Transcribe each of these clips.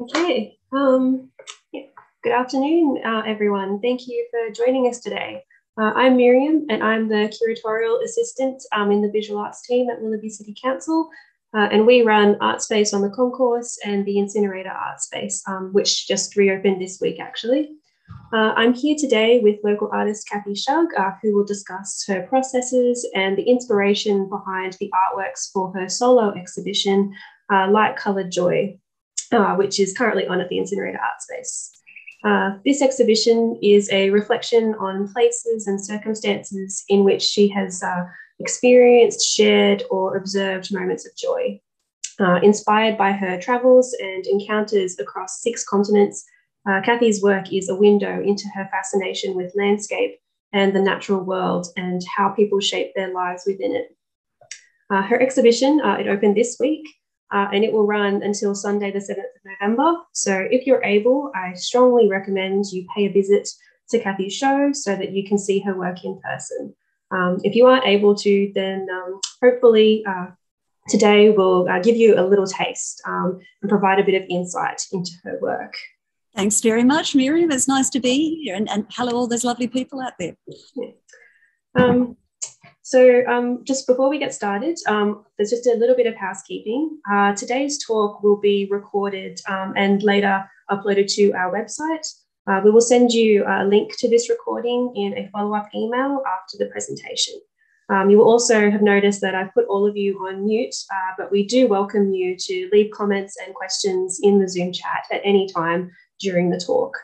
Okay. Um, yeah. Good afternoon, uh, everyone. Thank you for joining us today. Uh, I'm Miriam, and I'm the curatorial assistant um, in the visual arts team at Willoughby City Council. Uh, and we run Art Space on the Concourse and the Incinerator Art Space, um, which just reopened this week, actually. Uh, I'm here today with local artist Kathy Shug, uh, who will discuss her processes and the inspiration behind the artworks for her solo exhibition, uh, Light Coloured Joy, uh, which is currently on at the Incinerator Art Space. Uh, this exhibition is a reflection on places and circumstances in which she has uh, experienced, shared, or observed moments of joy. inspired by her travels and encounters across six continents, uh, Kathy's work is a window into her fascination with landscape and the natural world and how people shape their lives within it. Uh, her exhibition, uh, it opened this week uh, and it will run until Sunday, the 7th of November. So if you're able, I strongly recommend you pay a visit to Kathy's show so that you can see her work in person. Um, if you aren't able to, then um, hopefully uh, today will uh, give you a little taste um, and provide a bit of insight into her work. Thanks very much, Miriam. It's nice to be here. And, and hello, all those lovely people out there. Um, so, um, just before we get started, um, there's just a little bit of housekeeping. Uh, today's talk will be recorded um, and later uploaded to our website. Uh, we will send you a link to this recording in a follow up email after the presentation. Um, you will also have noticed that I've put all of you on mute, uh, but we do welcome you to leave comments and questions in the Zoom chat at any time during the talk.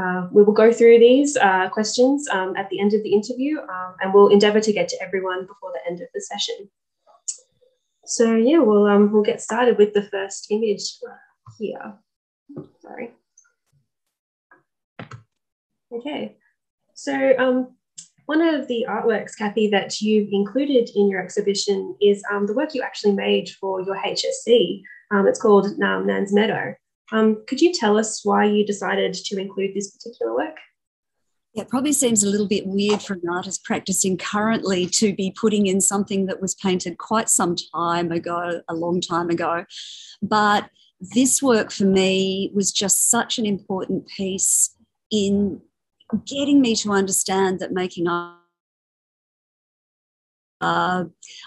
Uh, we will go through these uh, questions um, at the end of the interview um, and we'll endeavour to get to everyone before the end of the session. So yeah, we'll, um, we'll get started with the first image here. Sorry. Okay, so um, one of the artworks, Kathy, that you've included in your exhibition is um, the work you actually made for your HSC. Um, it's called Nan's Meadow. Um, could you tell us why you decided to include this particular work? Yeah, it probably seems a little bit weird for an artist practicing currently to be putting in something that was painted quite some time ago, a long time ago. But this work for me was just such an important piece in getting me to understand that making art uh,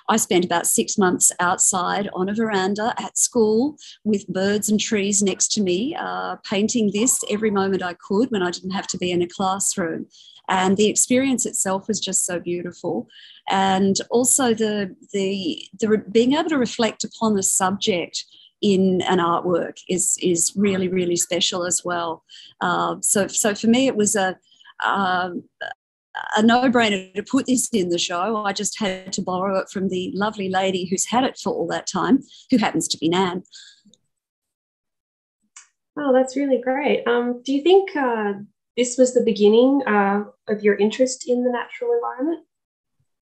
I spent about six months outside on a veranda at school with birds and trees next to me, uh, painting this every moment I could when I didn't have to be in a classroom. And the experience itself was just so beautiful, and also the the the being able to reflect upon the subject in an artwork is is really really special as well. Uh, so so for me it was a um, a no-brainer to put this in the show. I just had to borrow it from the lovely lady who's had it for all that time, who happens to be Nan. Oh, that's really great. Um, do you think uh, this was the beginning uh, of your interest in the natural environment?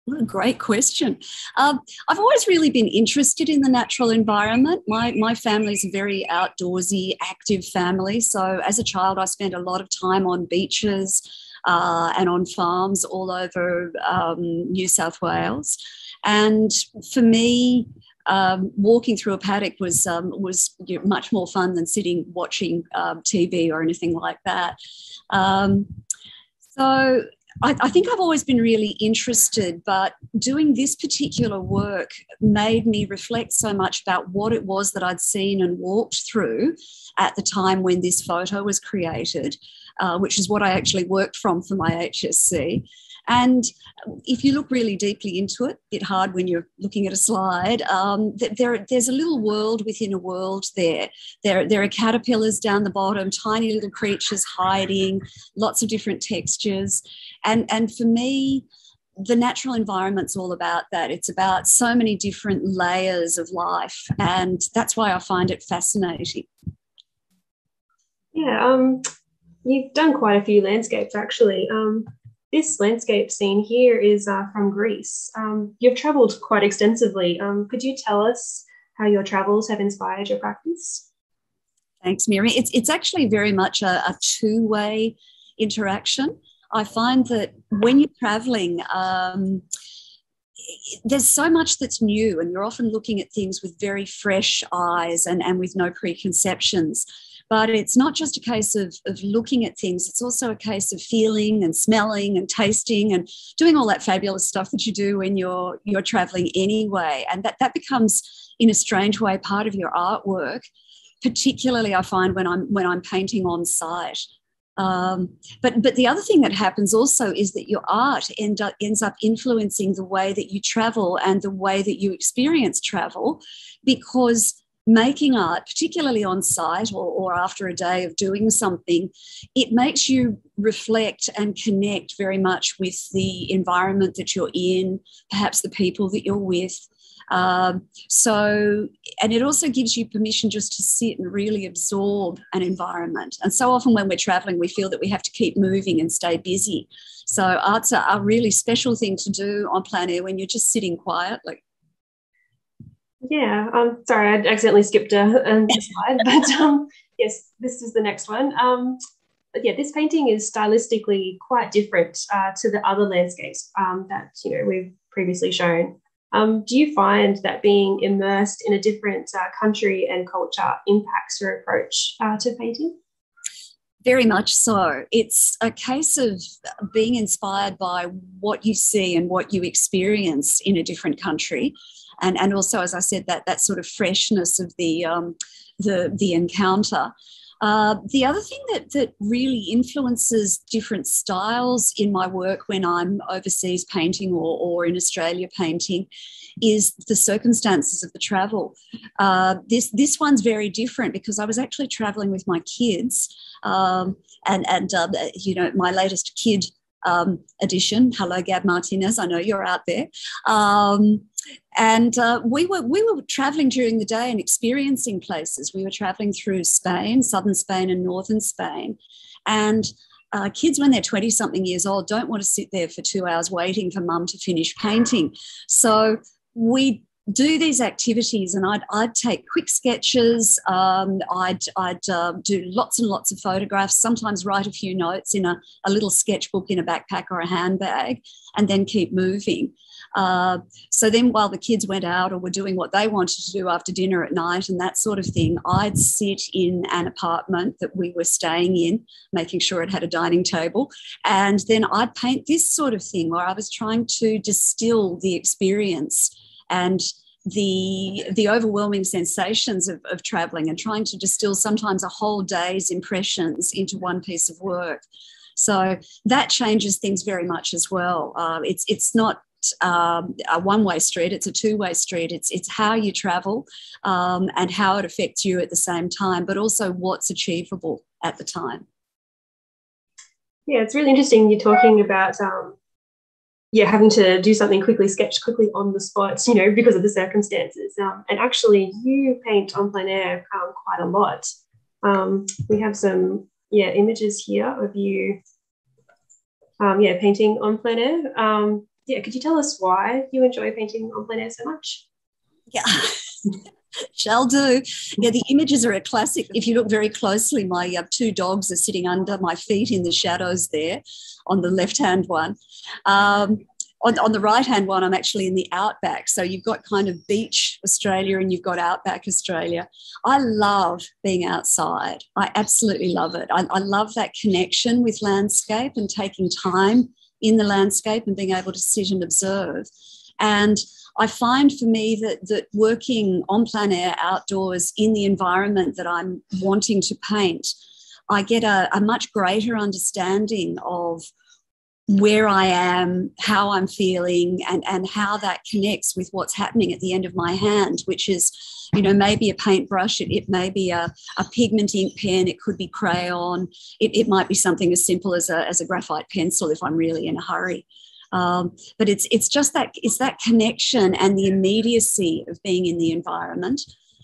What a great question. Um, I've always really been interested in the natural environment. My, my family's a very outdoorsy, active family. So as a child, I spent a lot of time on beaches, uh, and on farms all over um, New South Wales. And for me, um, walking through a paddock was um, was you know, much more fun than sitting watching um, TV or anything like that. Um, so I, I, think I've always been really interested, but doing this particular work made me reflect so much about what it was that I'd seen and walked through at the time when this photo was created, uh, which is what I actually worked from for my HSC. And if you look really deeply into it, a bit hard when you're looking at a slide, um, there, there's a little world within a world there. there. There are caterpillars down the bottom, tiny little creatures hiding, lots of different textures. And, and for me, the natural environment's all about that. It's about so many different layers of life. And that's why I find it fascinating. Yeah, um, You've done quite a few landscapes actually. Um, this landscape scene here is uh, from Greece. Um, you've travelled quite extensively. Um, could you tell us how your travels have inspired your practice? Thanks, Mary. It's, it's actually very much a, a two way interaction. I find that when you're traveling, um, there's so much that's new, and you're often looking at things with very fresh eyes and, and with no preconceptions. But it's not just a case of, of looking at things, it's also a case of feeling and smelling and tasting and doing all that fabulous stuff that you do when you're you're traveling anyway. And that, that becomes in a strange way part of your artwork. Particularly I find when I'm when I'm painting on site. Um, but but the other thing that happens also is that your art end up, ends up influencing the way that you travel and the way that you experience travel, because making art, particularly on site or, or after a day of doing something, it makes you reflect and connect very much with the environment that you're in, perhaps the people that you're with. Um, so, and it also gives you permission just to sit and really absorb an environment. And so often when we're traveling, we feel that we have to keep moving and stay busy. So, art's a, a really special thing to do on plein air when you're just sitting quietly. Yeah, um, sorry, I accidentally skipped a, a slide, but um, yes, this is the next one. Um, yeah, this painting is stylistically quite different uh, to the other landscapes um, that you know we've previously shown. Um, do you find that being immersed in a different uh, country and culture impacts your approach uh, to painting? Very much so. It's a case of being inspired by what you see and what you experience in a different country, and and also, as I said, that that sort of freshness of the um, the the encounter. Uh, the other thing that, that really influences different styles in my work when I'm overseas painting or, or in Australia painting is the circumstances of the travel. Uh, this, this one's very different because I was actually traveling with my kids. Um, and, and um, you know, my latest kid um, edition. Hello, Gab Martinez. I know you're out there. Um, and uh, we were we were traveling during the day and experiencing places. We were traveling through Spain, southern Spain, and northern Spain, and. Uh, kids, when they're 20 something years old, don't want to sit there for two hours waiting for mum to finish painting. So we do these activities and I'd, I'd take quick sketches um, i'd, I'd uh, do lots and lots of photographs sometimes write a few notes in a, a little sketchbook in a backpack or a handbag and then keep moving. Uh, so then while the kids went out or were doing what they wanted to do after dinner at night and that sort of thing i'd sit in an apartment that we were staying in making sure it had a dining table and then i'd paint this sort of thing where i was trying to distill the experience and the the overwhelming sensations of, of traveling and trying to distill sometimes a whole day's impressions into one piece of work. So that changes things very much as well. Uh, it's it's not um, a one-way street it's a two-way street. It's it's how you travel um, and how it affects you at the same time but also what's achievable at the time. Yeah it's really interesting you're talking about um, yeah, having to do something quickly, sketch quickly on the spot, you know, because of the circumstances. Um, and actually, you paint on plein air um, quite a lot. Um, we have some, yeah, images here of you, um, yeah, painting on plein air. Um, yeah, could you tell us why you enjoy painting on plein air so much? Yeah. Shall do. Yeah, the images are a classic. If you look very closely, my uh, two dogs are sitting under my feet in the shadows there on the left hand one. Um, on, on the right hand one, I'm actually in the outback. So you've got kind of beach Australia and you've got outback Australia. I love being outside. I absolutely love it. I, I love that connection with landscape and taking time in the landscape and being able to sit and observe. And I find for me that that working on plein air outdoors in the environment that I'm wanting to paint, I get a, a much greater understanding of where I am, how I'm feeling, and, and how that connects with what's happening at the end of my hand, which is, you know, maybe a paintbrush, it, it may be a, a pigment ink pen, it could be crayon, it, it might be something as simple as a, as a graphite pencil if I'm really in a hurry. Um, but it's it's just that it's that connection and the immediacy of being in the environment.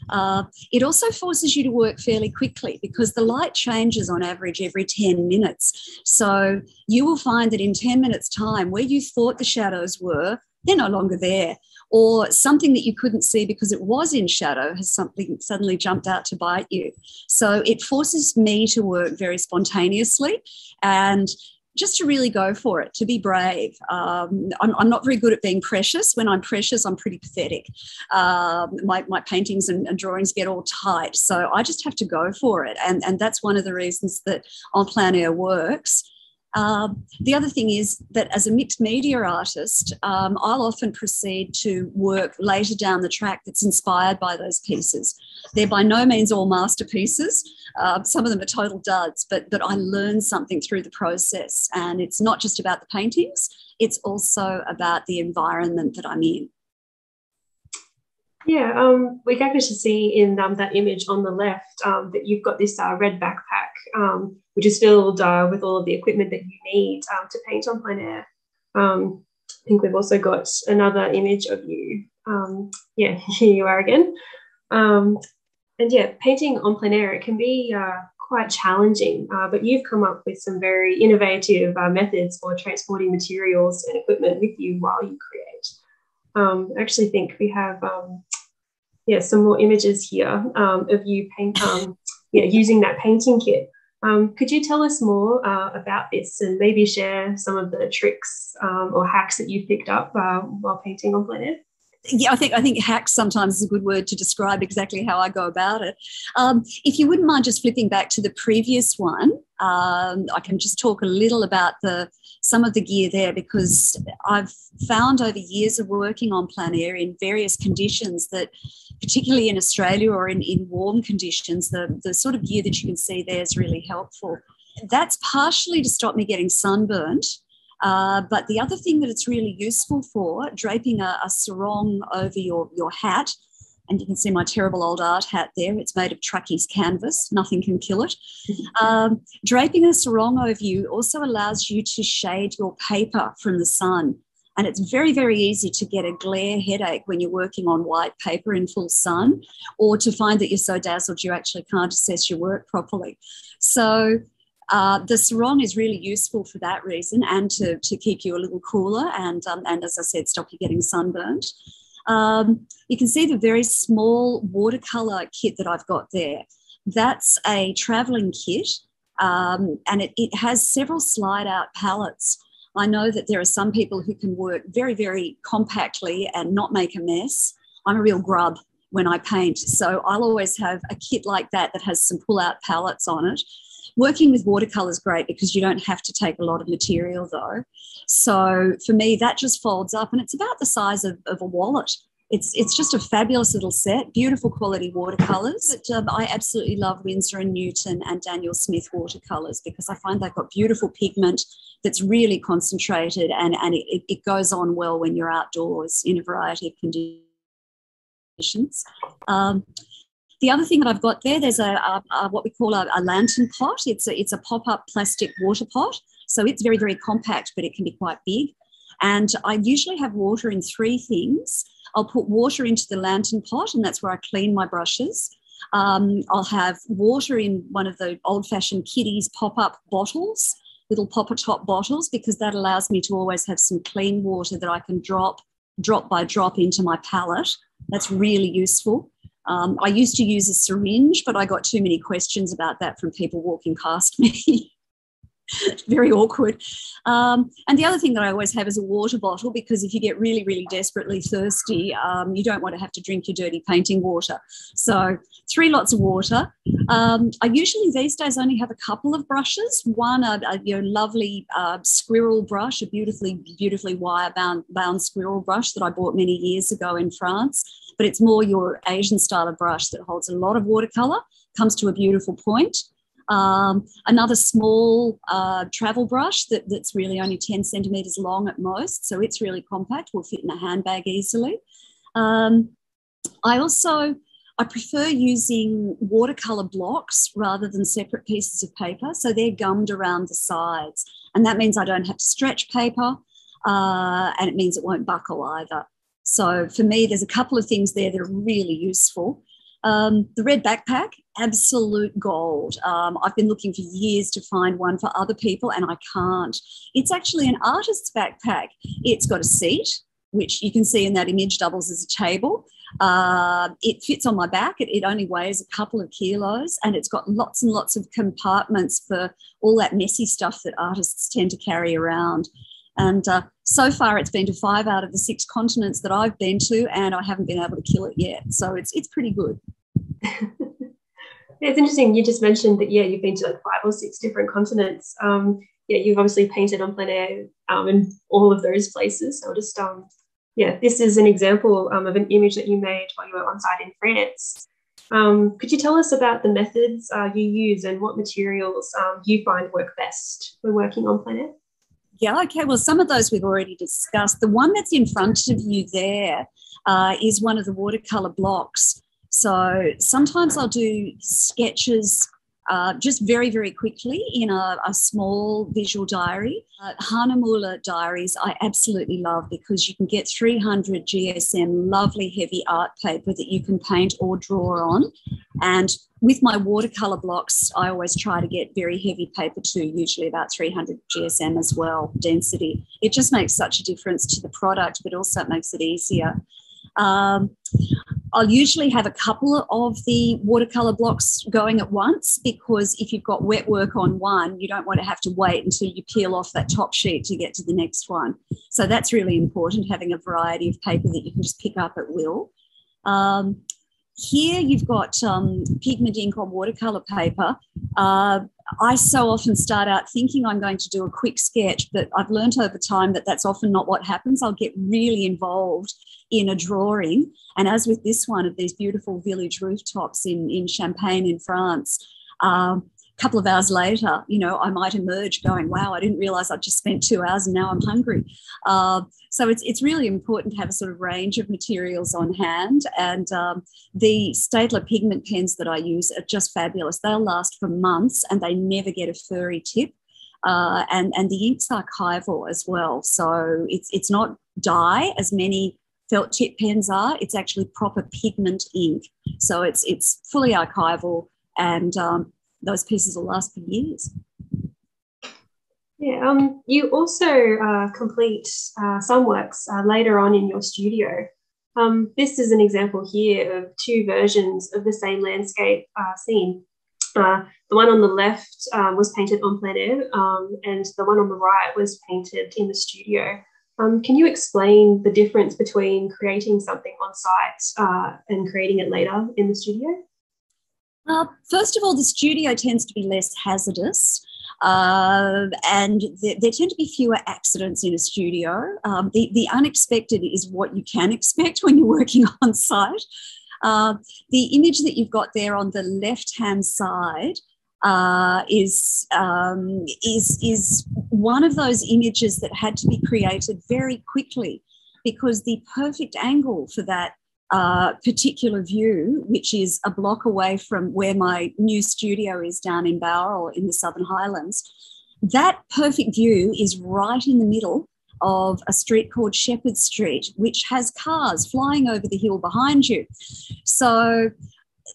Uh, it also forces you to work fairly quickly because the light changes on average every 10 minutes. So you will find that in 10 minutes' time, where you thought the shadows were, they're no longer there. Or something that you couldn't see because it was in shadow has something suddenly jumped out to bite you. So it forces me to work very spontaneously and just to really go for it, to be brave. Um, I'm, I'm, not very good at being precious. When I'm precious, I'm pretty pathetic. Um, my, my paintings and, and, drawings get all tight. So I just have to go for it. And, and that's one of the reasons that En Plein Air works. Um, the other thing is that as a mixed media artist, um, I'll often proceed to work later down the track that's inspired by those pieces. They're by no means all masterpieces. Uh, some of them are total duds, but but I learn something through the process, and it's not just about the paintings; it's also about the environment that I'm in. Yeah, um, we can actually see in um, that image on the left um, that you've got this uh, red backpack, um, which is filled uh, with all of the equipment that you need um, to paint on plein air. Um, I think we've also got another image of you. yeah, here you are again. and yeah, painting on plein air, it can be uh, quite challenging, uh, but you've come up with some very innovative uh, methods for transporting materials and equipment with you while you create. Um, I actually think we have um, yeah, some more images here um, of you paint, um, yeah, using that painting kit. Um, could you tell us more uh, about this and maybe share some of the tricks um, or hacks that you picked up uh, while painting on air? yeah, I think I think hacks sometimes is a good word to describe exactly how I go about it. Um, if you wouldn't mind just flipping back to the previous one, um, I can just talk a little about the some of the gear there because I've found over years of working on plein air in various conditions that, particularly in Australia or in, in warm conditions, the, the sort of gear that you can see there is really helpful. That's partially to stop me getting sunburnt uh, but the other thing that it's really useful for, draping a, a sarong over your, your hat, and you can see my terrible old art hat there. It's made of Truckee's canvas. Nothing can kill it. Um, draping a sarong over you also allows you to shade your paper from the sun. And it's very, very easy to get a glare headache when you're working on white paper in full sun, or to find that you're so dazzled you actually can't assess your work properly. So uh, the sarong is really useful for that reason and to, to keep you a little cooler and, um, and as I said, stop you getting sunburned. Um, you can see the very small watercolor kit that I've got there. That's a traveling kit um, and it, it has several slide out palettes. I know that there are some people who can work very, very compactly and not make a mess. I'm a real grub when I paint. So I'll always have a kit like that that has some pull out palettes on it. Working with watercolor is great because you don't have to take a lot of material though. So for me, that just folds up and it's about the size of, of a wallet. It's, it's just a fabulous little set, beautiful quality watercolors. But, um, I absolutely love Winsor and Newton and Daniel Smith watercolors because I find they've got beautiful pigment that's really concentrated and, and it, it goes on well when you're outdoors in a variety of conditions. Um, the other thing that I've got there, there's a, a, a what we call a, a, lantern pot. It's a, it's a pop-up plastic water pot. So it's very, very compact, but it can be quite big. And I usually have water in three things. I'll put water into the lantern pot, and that's where I clean my brushes. Um, I'll have water in one of the old fashioned kiddies pop up bottles, little popper top bottles, because that allows me to always have some clean water that I can drop drop by drop into my palette. That's really useful. Um, I used to use a syringe, but I got too many questions about that from people walking past me. Very awkward. Um, and the other thing that I always have is a water bottle because if you get really, really desperately thirsty, um, you don't want to have to drink your dirty painting water. So, three lots of water. Um, I usually these days only have a couple of brushes. One, a, a you know, lovely uh, squirrel brush, a beautifully, beautifully wire bound, bound squirrel brush that I bought many years ago in France but it's more your Asian style of brush that holds a lot of watercolor, comes to a beautiful point. Um, another small uh, travel brush that, that's really only 10 centimeters long at most, so it's really compact, will fit in a handbag easily. Um, I also I prefer using watercolor blocks rather than separate pieces of paper. So they're gummed around the sides. And that means I don't have to stretch paper uh, and it means it won't buckle either. So for me, there's a couple of things there that are really useful. Um, the red backpack, absolute gold. Um, I've been looking for years to find one for other people and I can't. It's actually an artist's backpack. It's got a seat, which you can see in that image doubles as a table. Uh, it fits on my back. It, it, only weighs a couple of kilos and it's got lots and lots of compartments for all that messy stuff that artists tend to carry around. And uh, so far, it's been to five out of the six continents that I've been to, and I haven't been able to kill it yet. So it's it's pretty good. it's interesting. You just mentioned that yeah, you've been to like five or six different continents. Um, yeah, you've obviously painted on plein air um, in all of those places. So just um, yeah, this is an example um, of an image that you made while you were on site in France. Um, could you tell us about the methods uh, you use and what materials um, you find work best when working on plein air? Yeah, okay. Well, some of those we've already discussed. The one that's in front of you there uh, is one of the watercolor blocks. So sometimes I'll do sketches uh, just very, very quickly in a, a small visual diary. Uh, Hahnemuhle diaries I absolutely love because you can get 300 GSM lovely heavy art paper that you can paint or draw on. And with my watercolor blocks, I always try to get very heavy paper too, usually about 300 GSM as well, density. It just makes such a difference to the product, but also it makes it easier. Um, I'll usually have a couple of the watercolor blocks going at once because if you've got wet work on one, you don't want to have to wait until you peel off that top sheet to get to the next one. So that's really important, having a variety of paper that you can just pick up at will. Um, here you've got um, pigment ink on watercolor paper. Uh, I so often start out thinking I'm going to do a quick sketch, but I've learned over time that that's often not what happens. I'll get really involved in a drawing. And as with this one of these beautiful village rooftops in, in Champagne in France, um, a couple of hours later, you know, I might emerge going, wow, I didn't realize I'd just spent two hours and now I'm hungry. Uh, so it's, it's really important to have a sort of range of materials on hand. And um, the Staedtler pigment pens that I use are just fabulous. They'll last for months and they never get a furry tip. Uh, and, and the ink's archival as well. So it's, it's not dye as many felt tip pens are. It's actually proper pigment ink. So it's, it's fully archival and um, those pieces will last for years. Yeah, um, you also uh, complete uh, some works uh, later on in your studio. Um, this is an example here of two versions of the same landscape uh, scene. Uh, the one on the left um, was painted on plein air, um, and the one on the right was painted in the studio. Um, can you explain the difference between creating something on site uh, and creating it later in the studio? Uh, first of all, the studio tends to be less hazardous. Uh, and there, there, tend to be fewer accidents in a studio. Um, the, the unexpected is what you can expect when you're working on site. Uh, the image that you've got there on the left hand side uh, is, um, is, is one of those images that had to be created very quickly because the perfect angle for that uh, particular view, which is a block away from where my new studio is down in Bowral in the Southern Highlands, that perfect view is right in the middle of a street called Shepherd Street, which has cars flying over the hill behind you. So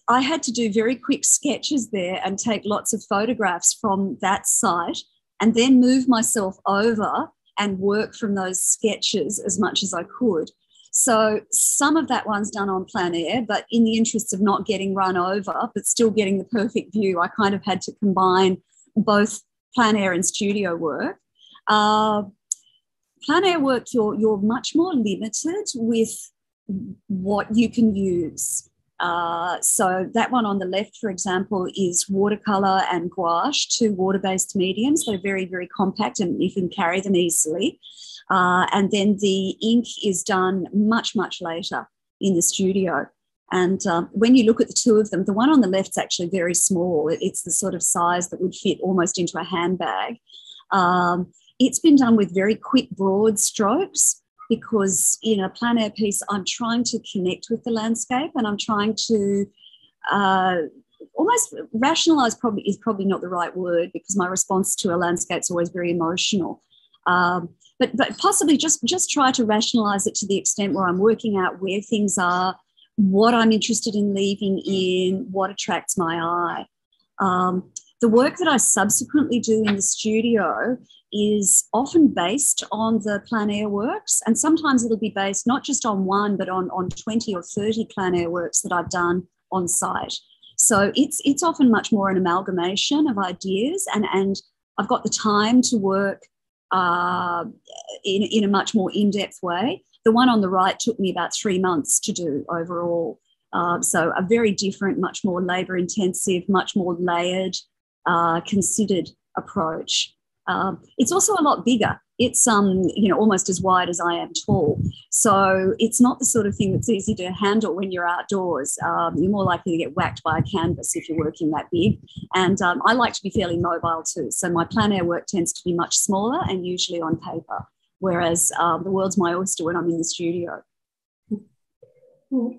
I had to do very quick sketches there and take lots of photographs from that site and then move myself over and work from those sketches as much as I could. So some of that one's done on plein air, but in the interests of not getting run over, but still getting the perfect view, I kind of had to combine both plein air and studio work. Uh, air work, you're, you're much more limited with what you can use. Uh, so that one on the left, for example, is watercolor and gouache, two water-based mediums. They're very, very compact and you can carry them easily. Uh, and then the ink is done much, much later in the studio. And um, when you look at the two of them, the one on the left is actually very small. It's the sort of size that would fit almost into a handbag. Um, it's been done with very quick, broad strokes because in a plein air piece, I'm trying to connect with the landscape and I'm trying to uh, almost rationalize probably is probably not the right word because my response to a landscape is always very emotional. Um, but, but possibly just, just try to rationalize it to the extent where I'm working out where things are, what I'm interested in leaving in, what attracts my eye. Um, the work that I subsequently do in the studio is often based on the plein air works. And sometimes it'll be based not just on one, but on, on 20 or 30 plein air works that I've done on site. So it's, it's often much more an amalgamation of ideas, and, and I've got the time to work uh, in, in a much more in depth way. The one on the right took me about three months to do overall. Uh, so a very different, much more labour intensive, much more layered, uh, considered approach. Um, it's also a lot bigger. It's um, you know almost as wide as I am tall, so it's not the sort of thing that's easy to handle when you're outdoors. Um, you're more likely to get whacked by a canvas if you're working that big. And um, I like to be fairly mobile too, so my plein air work tends to be much smaller and usually on paper, whereas um, the world's my oyster when I'm in the studio.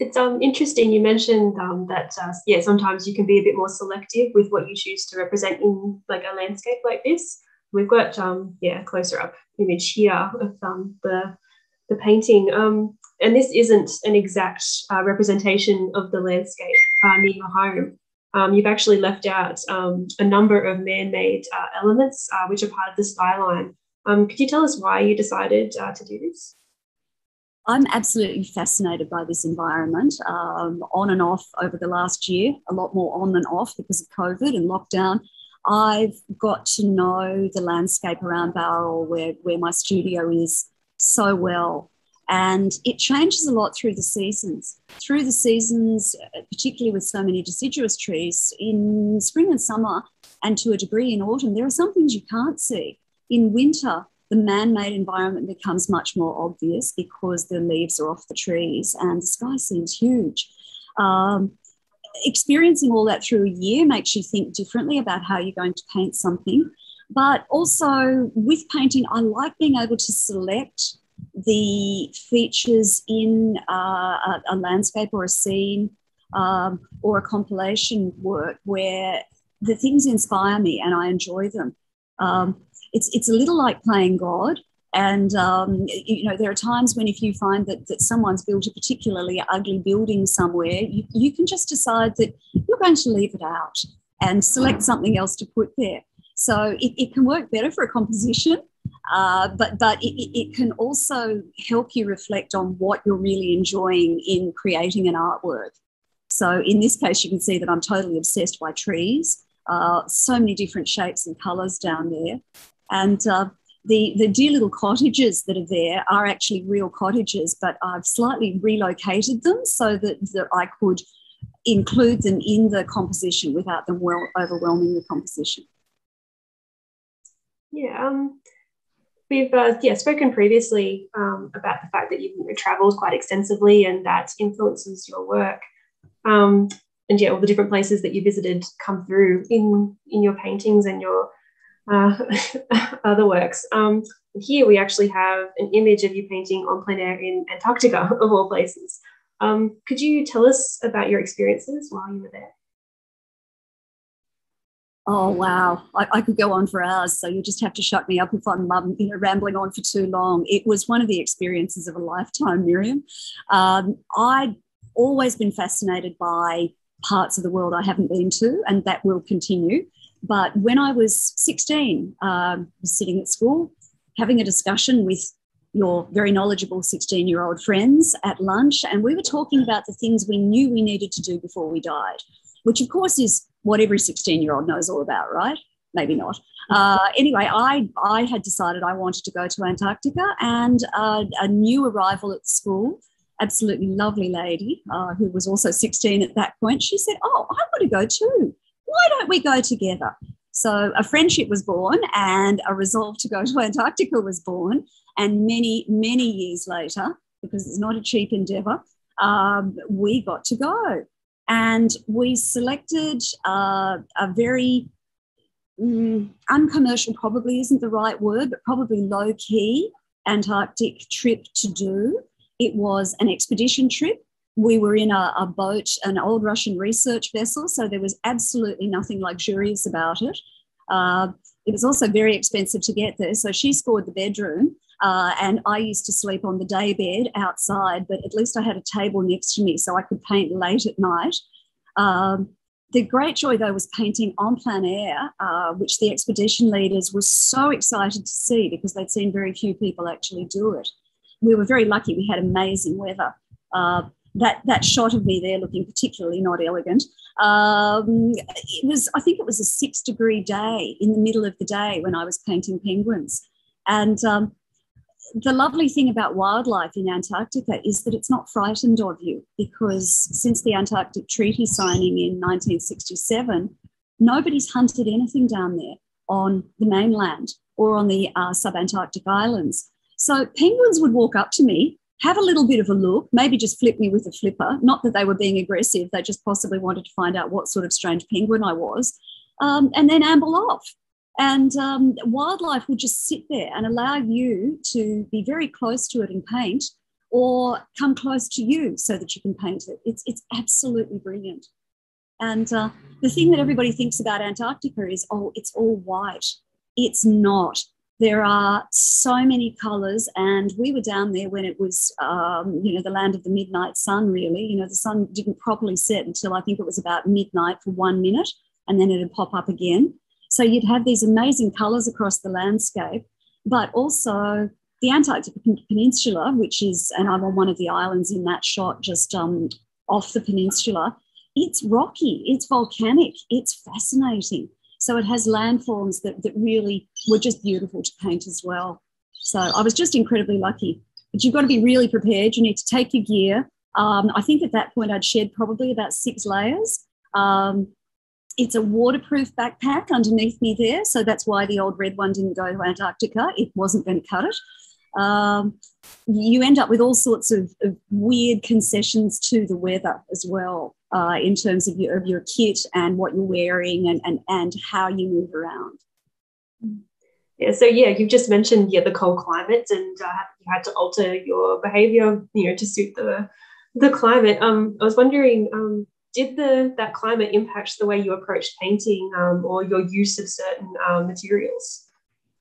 It's um, interesting. You mentioned um, that uh, yeah, sometimes you can be a bit more selective with what you choose to represent in like a landscape like this we've got um, yeah closer up image here of um, the the painting. Um, and this isn't an exact uh, representation of the landscape uh, near your home. Um, you've actually left out um, a number of man-made uh, elements uh, which are part of the skyline. Um, could you tell us why you decided uh, to do this? I'm absolutely fascinated by this environment um, on and off over the last year, a lot more on than off because of COVID and lockdown. I've got to know the landscape around Bowral, where, where my studio is, so well. And it changes a lot through the seasons. Through the seasons, particularly with so many deciduous trees, in spring and summer, and to a degree in autumn, there are some things you can't see. In winter, the man made environment becomes much more obvious because the leaves are off the trees and the sky seems huge. Um, experiencing all that through a year makes you think differently about how you're going to paint something. But also with painting, I like being able to select the features in uh, a, a, landscape or a scene um, or a compilation work where the things inspire me and I enjoy them. Um, it's, it's a little like playing God. And um, you know, there are times when if you find that, that someone's built a particularly ugly building somewhere, you, you can just decide that you're going to leave it out and select something else to put there. So it, it can work better for a composition, uh, but but it, it can also help you reflect on what you're really enjoying in creating an artwork. So in this case, you can see that I'm totally obsessed by trees. Uh, so many different shapes and colours down there, and uh, the, the dear little cottages that are there are actually real cottages, but I've slightly relocated them so that, that I could include them in the composition without them well overwhelming the composition. Yeah, um, we've uh, yeah spoken previously um, about the fact that you've travelled quite extensively and that influences your work. Um, and yeah, all the different places that you visited come through in in your paintings and your uh, other works. Um, here we actually have an image of you painting on plein air in Antarctica, of all places. Um, could you tell us about your experiences while you were there? Oh wow, I, I, could go on for hours. So you just have to shut me up if I'm um, you know rambling on for too long. It was one of the experiences of a lifetime, Miriam. Um, I'd always been fascinated by parts of the world I haven't been to, and that will continue. But when I was 16, um, was sitting at school having a discussion with your very knowledgeable 16 year old friends at lunch, and we were talking about the things we knew we needed to do before we died, which of course is what every 16 year old knows all about, right? Maybe not. Uh, anyway, I, I had decided I wanted to go to Antarctica, and uh, a new arrival at school, absolutely lovely lady uh, who was also 16 at that point, she said, Oh, I want to go too why don't we go together? So a friendship was born and a resolve to go to Antarctica was born. And many, many years later, because it's not a cheap endeavor, um, we got to go. And we selected uh, a very mm, uncommercial, probably isn't the right word, but probably low key Antarctic trip to do. It was an expedition trip we were in a, a, boat, an old Russian research vessel, so there was absolutely nothing luxurious about it. Uh, it was also very expensive to get there, so she scored the bedroom, uh, and I used to sleep on the day bed outside, but at least I had a table next to me so I could paint late at night. Um, the great joy, though, was painting en plein air, uh, which the expedition leaders were so excited to see because they'd seen very few people actually do it. We were very lucky, we had amazing weather. Uh, that, that shot of me there looking particularly not elegant. Um, it was, I think it was a six degree day in the middle of the day when I was painting penguins. And um, the lovely thing about wildlife in Antarctica is that it's not frightened of you because since the Antarctic Treaty signing in 1967, nobody's hunted anything down there on the mainland or on the uh, subantarctic islands. So penguins would walk up to me, have a little bit of a look, maybe just flip me with a flipper. Not that they were being aggressive, they just possibly wanted to find out what sort of strange penguin I was, um, and then amble off. And um, wildlife will just sit there and allow you to be very close to it and paint, or come close to you so that you can paint it. It's, it's absolutely brilliant. And uh, the thing that everybody thinks about Antarctica is, oh, it's all white. It's not. There are so many colors, and we were down there when it was, um, you know, the land of the midnight sun, really. You know, the sun didn't properly set until I think it was about midnight for one minute, and then it'd pop up again. So you'd have these amazing colors across the landscape, but also the Antarctic Peninsula, which is, and I'm on one of the islands in that shot just um, off the peninsula, it's rocky, it's volcanic, it's fascinating. So it has landforms that, that really were just beautiful to paint as well. So I was just incredibly lucky. But you've got to be really prepared. You need to take your gear. Um, I think at that point I'd shed probably about six layers. Um, it's a waterproof backpack underneath me there. So that's why the old red one didn't go to Antarctica. It wasn't going to cut it. Um, you end up with all sorts of, of, weird concessions to the weather as well, uh, in terms of your, of your kit and what you're wearing and, and, and how you move around. Yeah, so yeah, you've just mentioned yeah the cold climates, and uh, you had to alter your behavior, you know, to suit the the climate. Um, I was wondering, um, did the that climate impact the way you approached painting um, or your use of certain um, materials?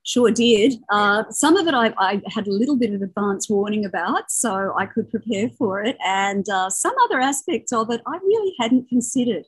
Sure did. Uh, some of it I, I, had a little bit of advance warning about, so I could prepare for it. And uh, some other aspects of it I really hadn't considered.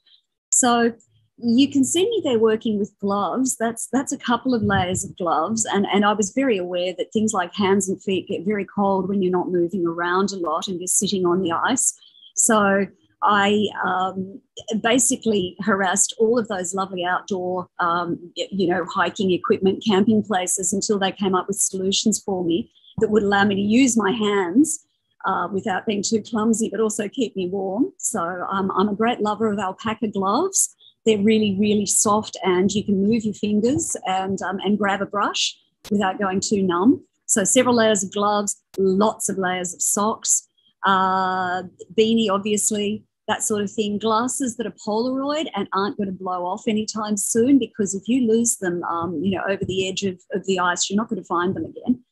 So you can see me there working with gloves. That's that's a couple of layers of gloves, and and I was very aware that things like hands and feet get very cold when you're not moving around a lot and you're sitting on the ice. So I um, basically harassed all of those lovely outdoor, um, you know, hiking equipment, camping places until they came up with solutions for me that would allow me to use my hands uh, without being too clumsy, but also keep me warm. So um, I'm a great lover of alpaca gloves. They're really, really soft, and you can move your fingers and um, and grab a brush without going too numb. So several layers of gloves, lots of layers of socks, uh, beanie, obviously, that sort of thing. Glasses that are Polaroid and aren't going to blow off anytime soon because if you lose them, um, you know, over the edge of, of the ice, you're not going to find them again.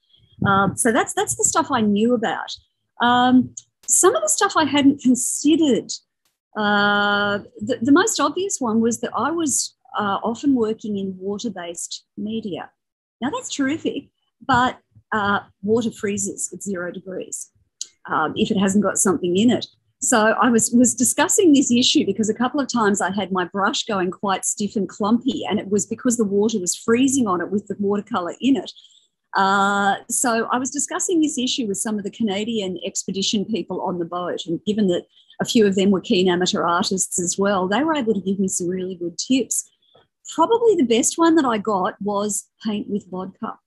Um, so that's that's the stuff I knew about. Um, some of the stuff I hadn't considered. Uh, the, the, most obvious one was that I was uh, often working in water-based media. Now that's terrific, but uh, water freezes at zero degrees um, if it hasn't got something in it. So I was was discussing this issue because a couple of times I had my brush going quite stiff and clumpy, and it was because the water was freezing on it with the watercolor in it. Uh, so I was discussing this issue with some of the Canadian expedition people on the boat, and given that a few of them were keen amateur artists as well, they were able to give me some really good tips. Probably the best one that I got was paint with vodka.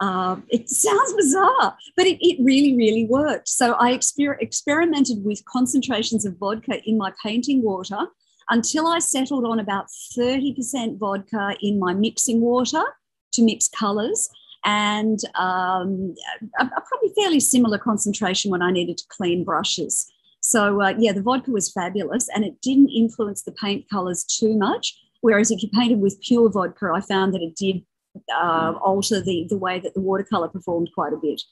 Um, it sounds bizarre, but it, it, really, really worked. So I exper- experimented with concentrations of vodka in my painting water until I settled on about 30% vodka in my mixing water to mix colors and um, a, a, probably fairly similar concentration when I needed to clean brushes. So, uh, yeah, the vodka was fabulous and it didn't influence the paint colors too much. Whereas if you painted with pure vodka, I found that it did uh, alter the, the way that the watercolor performed quite a bit.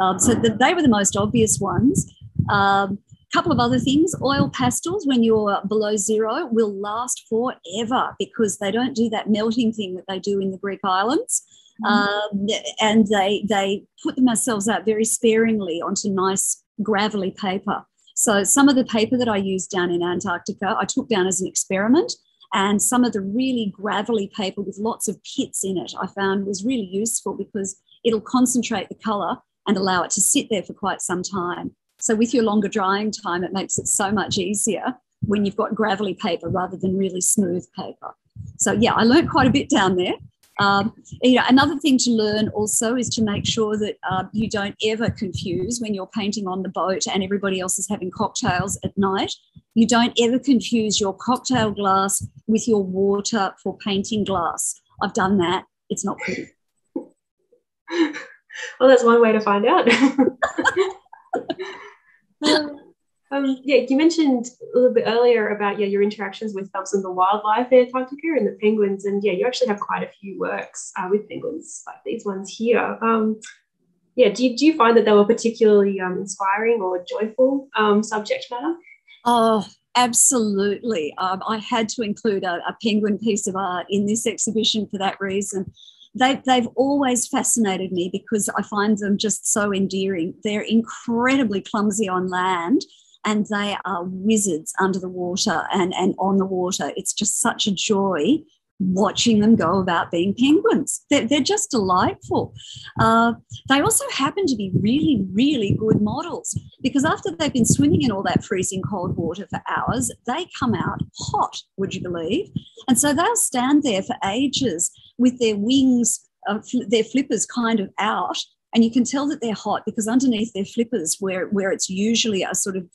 Um, so the, they were the most obvious ones. A um, couple of other things oil pastels, when you're below zero, will last forever because they don't do that melting thing that they do in the Greek islands. Mm. Um, and they, they put themselves out very sparingly onto nice gravelly paper. So some of the paper that I used down in Antarctica, I took down as an experiment And some of the really gravelly paper with lots of pits in it, I found was really useful because it'll concentrate the colour and allow it to sit there for quite some time. So, with your longer drying time, it makes it so much easier when you've got gravelly paper rather than really smooth paper. So, yeah, I learned quite a bit down there. Um, you know, another thing to learn also is to make sure that uh, you don't ever confuse when you're painting on the boat and everybody else is having cocktails at night. You don't ever confuse your cocktail glass with your water for painting glass. I've done that. It's not pretty. well, that's one way to find out. um, yeah, you mentioned a little bit earlier about yeah your interactions with um, of the wildlife in Antarctica and the penguins, and yeah, you actually have quite a few works uh, with penguins like these ones here. Um, yeah, do you, do you find that they were particularly um, inspiring or joyful um, subject matter? Oh, absolutely. Um, I had to include a, a penguin piece of art in this exhibition for that reason they, they've always fascinated me because I find them just so endearing. They're incredibly clumsy on land and they are wizards under the water and, and on the water. It's just such a joy watching them go about being penguins. They're, they're just delightful. Uh, they also happen to be really, really good models because after they've been swimming in all that freezing cold water for hours, they come out hot, would you believe? And so they'll stand there for ages with their wings, uh, fl- their flippers kind of out. And you can tell that they're hot because underneath their flippers, where, where it's usually a sort of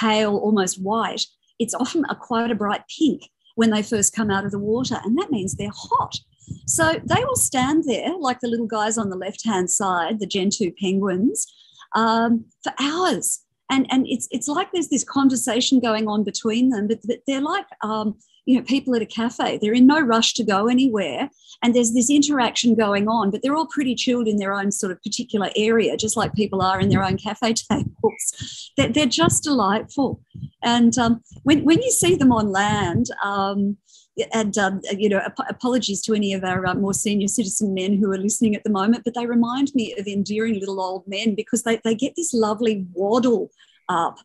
pale, almost white, it's often a quite a bright pink when they first come out of the water, and that means they're hot. So they will stand there, like the little guys on the left hand side, the Gentoo penguins, um, for hours. And, and it's, it's like there's this conversation going on between them, but, but they're like um, you know people at a cafe they're in no rush to go anywhere and there's this interaction going on but they're all pretty chilled in their own sort of particular area just like people are in their own cafe tables. They're, they're just delightful. And um, when, when you see them on land um, and um, you know ap- apologies to any of our uh, more senior citizen men who are listening at the moment but they remind me of endearing little old men because they, they get this lovely waddle up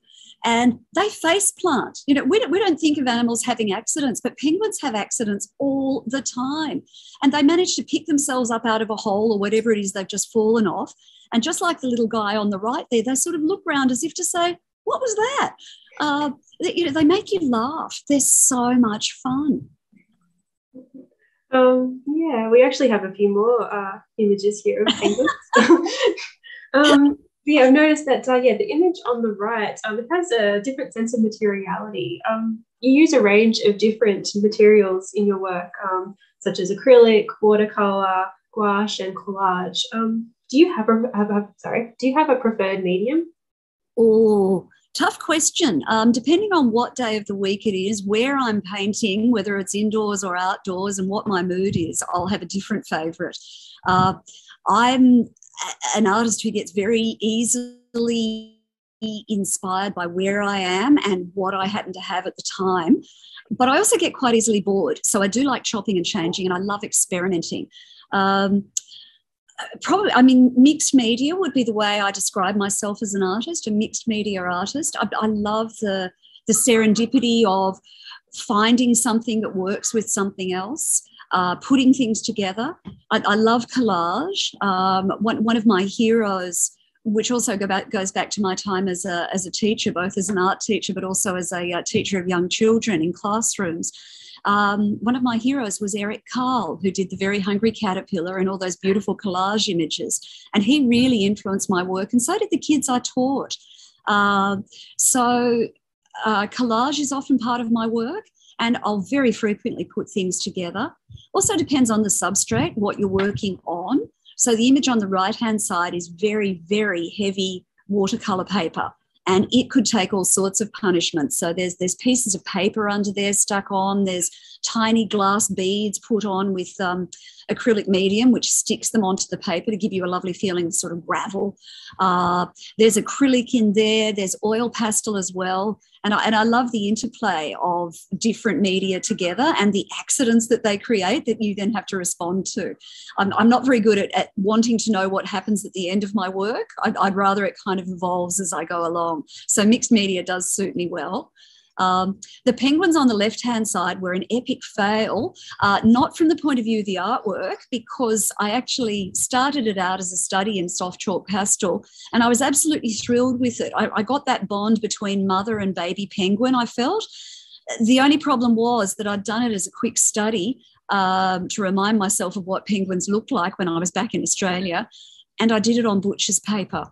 and they face plant. You know, we don't, we don't think of animals having accidents, but penguins have accidents all the time. And they manage to pick themselves up out of a hole or whatever it is they've just fallen off. And just like the little guy on the right there, they sort of look around as if to say, What was that? Uh, you know, they make you laugh. They're so much fun. Um, yeah, we actually have a few more uh, images here of penguins. um, yeah, I've noticed that, uh, yeah, the image on the right, um, it has a different sense of materiality. Um, you use a range of different materials in your work, um, such as acrylic, watercolor, gouache, and collage. Um, do you have a, have a, sorry, do you have a preferred medium? Oh, tough question. Um, depending on what day of the week it is, where I'm painting, whether it's indoors or outdoors, and what my mood is, I'll have a different favorite. Uh, I'm an artist who gets very easily inspired by where I am and what I happen to have at the time. But I also get quite easily bored. So I do like chopping and changing and I love experimenting. Um, probably, I mean, mixed media would be the way I describe myself as an artist, a mixed media artist. I, I love the, the serendipity of finding something that works with something else uh, putting things together. I, I love collage. Um, one, one of my heroes, which also go back, goes back to my time as a, as a teacher, both as an art teacher, but also as a, uh, teacher of young children in classrooms. Um, one of my heroes was Eric Carle, who did the Very Hungry Caterpillar and all those beautiful collage images. And he really influenced my work, and so did the kids I taught. Uh, so, uh, collage is often part of my work and I'll very frequently put things together. Also depends on the substrate, what you're working on. So the image on the right hand side is very, very heavy watercolor paper and it could take all sorts of punishments. So there's there's pieces of paper under there stuck on. There's tiny glass beads put on with um, acrylic medium, which sticks them onto the paper to give you a lovely feeling of sort of gravel. Uh, there's acrylic in there. There's oil pastel as well. And I, and I love the interplay of different media together and the accidents that they create that you then have to respond to. I'm, I'm not very good at, at wanting to know what happens at the end of my work. I'd, I'd rather it kind of evolves as I go along. So mixed media does suit me well. Um, the penguins on the left hand side were an epic fail, uh, not from the point of view of the artwork, because I actually started it out as a study in soft chalk pastel, and I was absolutely thrilled with it. I, I got that bond between mother and baby penguin, I felt. The only problem was that I'd done it as a quick study um, to remind myself of what penguins looked like when I was back in Australia. And I did it on butcher's paper.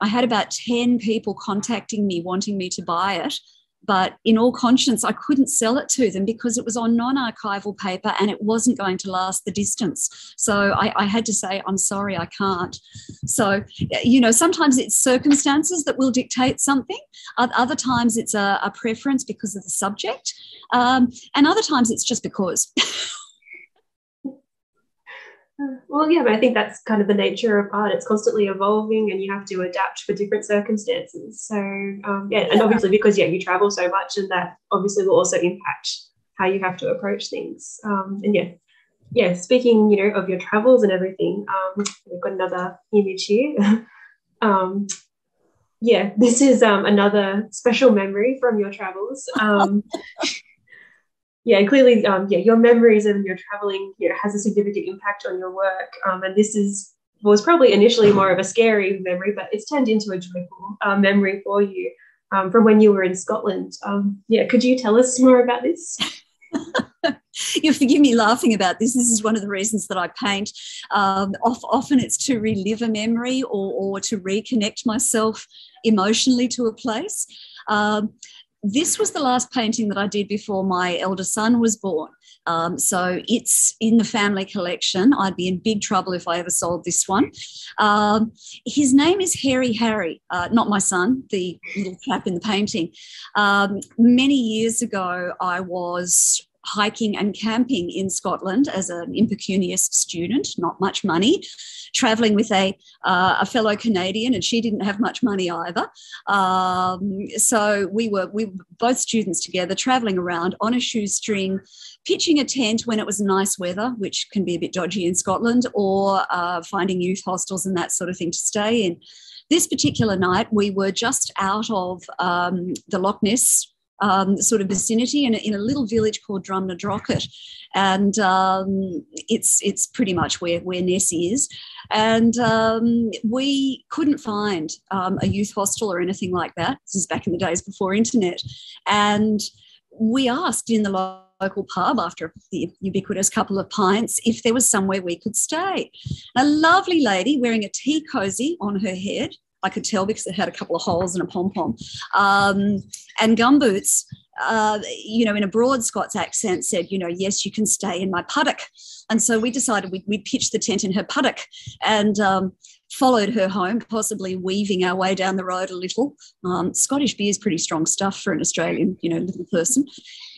I had about 10 people contacting me wanting me to buy it. But in all conscience, I couldn't sell it to them because it was on non archival paper and it wasn't going to last the distance. So I, I, had to say, I'm sorry, I can't. So, you know, sometimes it's circumstances that will dictate something, other times it's a, a preference because of the subject, um, and other times it's just because. Well, yeah, but I think that's kind of the nature of art. It's constantly evolving, and you have to adapt for different circumstances. So, um, yeah, and obviously because yeah, you travel so much, and that obviously will also impact how you have to approach things. Um, and yeah, yeah. Speaking, you know, of your travels and everything, um, we've got another image here. um, yeah, this is um, another special memory from your travels. Um, yeah, clearly, um, yeah, your memories and your traveling you know, has a significant impact on your work. Um, and this is was probably initially more of a scary memory, but it's turned into a joyful uh, memory for you um, from when you were in Scotland. Um, yeah, could you tell us more about this? you forgive me laughing about this. This is one of the reasons that I paint. Um, often it's to relive a memory or, or to reconnect myself emotionally to a place. Um, this was the last painting that I did before my elder son was born. Um, so it's in the family collection. I'd be in big trouble if I ever sold this one. Um, his name is Hairy Harry, uh, not my son, the little chap in the painting. Um, many years ago, I was hiking and camping in Scotland as an impecunious student, not much money, traveling with a, uh, a fellow Canadian, and she didn't have much money either. Um, so we were, we were both students together, traveling around on a shoestring, pitching a tent when it was nice weather, which can be a bit dodgy in Scotland, or uh, finding youth hostels and that sort of thing to stay in. This particular night, we were just out of um, the Loch Ness um, sort of vicinity in a, in a little village called Drumnadrochit. And um, it's, it's pretty much where, where Ness is. And um, we couldn't find um, a youth hostel or anything like that. This is back in the days before internet. And we asked in the local pub after the ubiquitous couple of pints if there was somewhere we could stay. A lovely lady wearing a tea cozy on her head I could tell because it had a couple of holes and a pom pom, um, and gumboots. Uh, you know, in a broad Scots accent, said, you know, yes, you can stay in my paddock. And so we decided we'd, we'd pitch the tent in her paddock and um, followed her home, possibly weaving our way down the road a little. Um, Scottish beer is pretty strong stuff for an Australian, you know, little person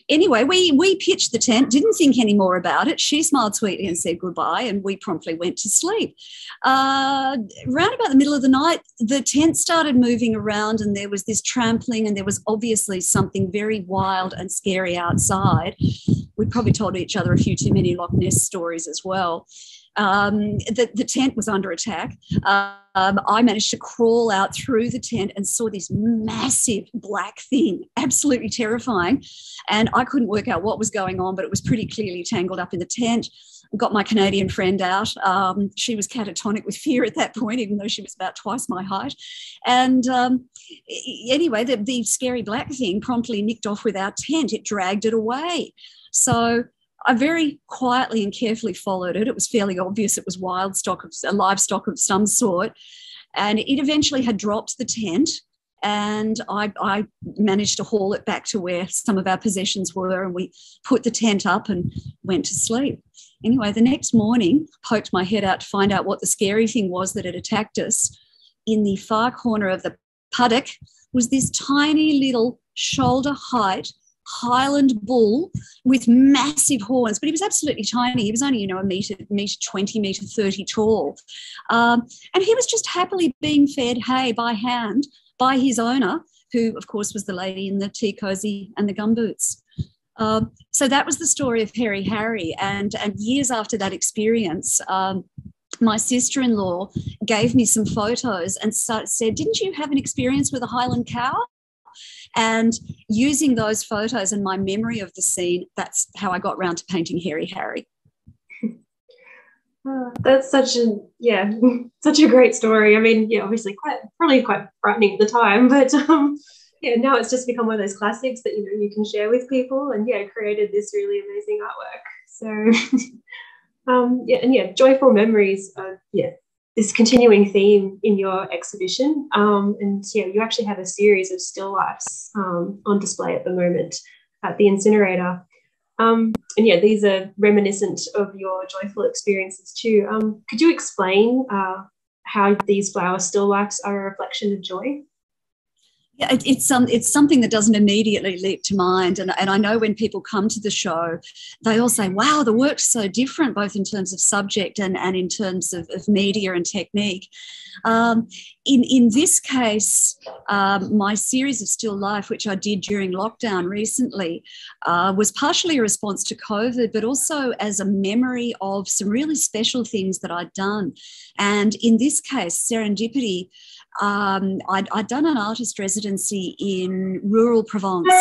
anyway, we we pitched the tent, didn't think any more about it. She smiled sweetly and said goodbye, and we promptly went to sleep. Uh, around about the middle of the night, the tent started moving around, and there was this trampling, and there was obviously something very wild and scary outside. We probably told each other a few too many Loch Ness stories as well. Um, the, the, tent was under attack. Um, I managed to crawl out through the tent and saw this massive black thing, absolutely terrifying. And I couldn't work out what was going on, but it was pretty clearly tangled up in the tent. Got my Canadian friend out. Um, she was catatonic with fear at that point, even though she was about twice my height. And um, anyway, the, the scary black thing promptly nicked off with our tent. It dragged it away. So I very quietly and carefully followed it. It was fairly obvious it was wild stock of a livestock of some sort. And it eventually had dropped the tent. And I, I, managed to haul it back to where some of our possessions were. And we put the tent up and went to sleep. Anyway, the next morning, poked my head out to find out what the scary thing was that had attacked us. In the far corner of the paddock was this tiny little shoulder height Highland bull with massive horns, but he was absolutely tiny. He was only, you know, a meter, meter 20, meter 30 tall. Um, and he was just happily being fed hay by hand by his owner, who, of course, was the lady in the tea cozy and the gumboots. Um, so that was the story of Hairy Harry. And, and years after that experience, um, my sister in law gave me some photos and said, Didn't you have an experience with a Highland cow? And using those photos and my memory of the scene, that's how I got round to painting Hairy Harry. Oh, that's such a yeah, such a great story. I mean, yeah, obviously quite probably quite frightening at the time, but um, yeah, now it's just become one of those classics that you know you can share with people, and yeah, created this really amazing artwork. So, um, yeah, and yeah, joyful memories. Are, yeah, this continuing theme in your exhibition. Um, and yeah, you actually have a series of still lifes um, on display at the moment at the incinerator. Um, and yeah, these are reminiscent of your joyful experiences too. Um, could you explain uh, how these flower still lifes are a reflection of joy? Yeah, it, it's um, it's something that doesn't immediately leap to mind, and and I know when people come to the show, they all say, "Wow, the work's so different, both in terms of subject and and in terms of, of media and technique." Um, in in this case, um, my series of still life, which I did during lockdown recently, uh, was partially a response to COVID, but also as a memory of some really special things that I'd done, and in this case, serendipity um, I'd, I'd, done an artist residency in rural Provence.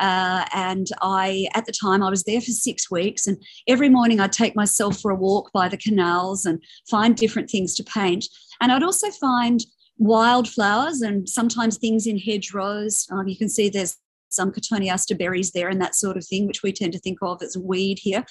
Uh, and I, at the time, I was there for six weeks. And every morning I'd take myself for a walk by the canals and find different things to paint. And I'd also find wildflowers and sometimes things in hedgerows. Um, you can see there's some cotoneaster berries there and that sort of thing, which we tend to think of as weed here,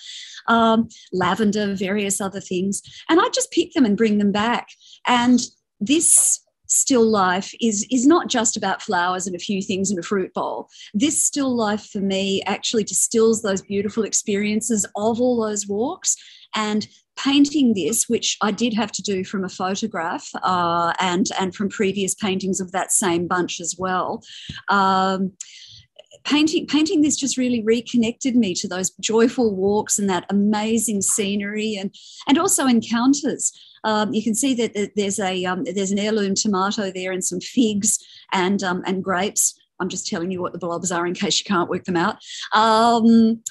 um, lavender, various other things. And I'd just pick them and bring them back. And this still life is is not just about flowers and a few things in a fruit bowl. This still life for me actually distills those beautiful experiences of all those walks. And painting this which i did have to do from a photograph uh, and and from previous paintings of that same bunch as well um, painting painting this just really reconnected me to those joyful walks and that amazing scenery and and also encounters um, you can see that there's a um, there's an heirloom tomato there and some figs and um, and grapes. I'm just telling you what the blobs are in case you can't work them out. Um,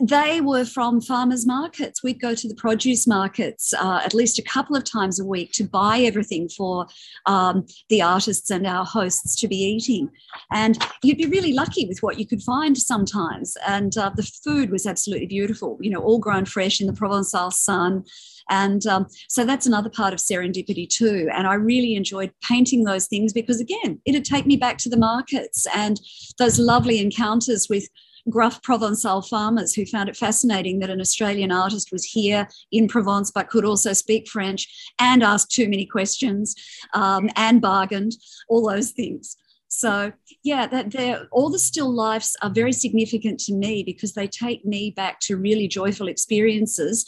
they were from farmers markets. We'd go to the produce markets uh, at least a couple of times a week to buy everything for um, the artists and our hosts to be eating. And you'd be really lucky with what you could find sometimes. And uh, the food was absolutely beautiful, you know, all grown fresh in the Provençal sun. And um, so that's another part of serendipity too. And I really enjoyed painting those things because, again, it'd take me back to the markets and those lovely encounters with gruff Provençal farmers who found it fascinating that an Australian artist was here in Provence but could also speak French and ask too many questions um, and bargained, all those things. So yeah, that all the still lifes are very significant to me because they take me back to really joyful experiences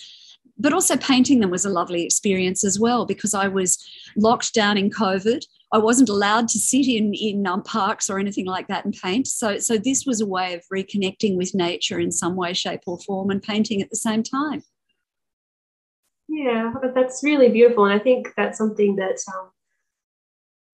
but also painting them was a lovely experience as well because I was locked down in COVID. I wasn't allowed to sit in in um, parks or anything like that and paint. So so this was a way of reconnecting with nature in some way, shape, or form, and painting at the same time. Yeah, but that's really beautiful, and I think that's something that um,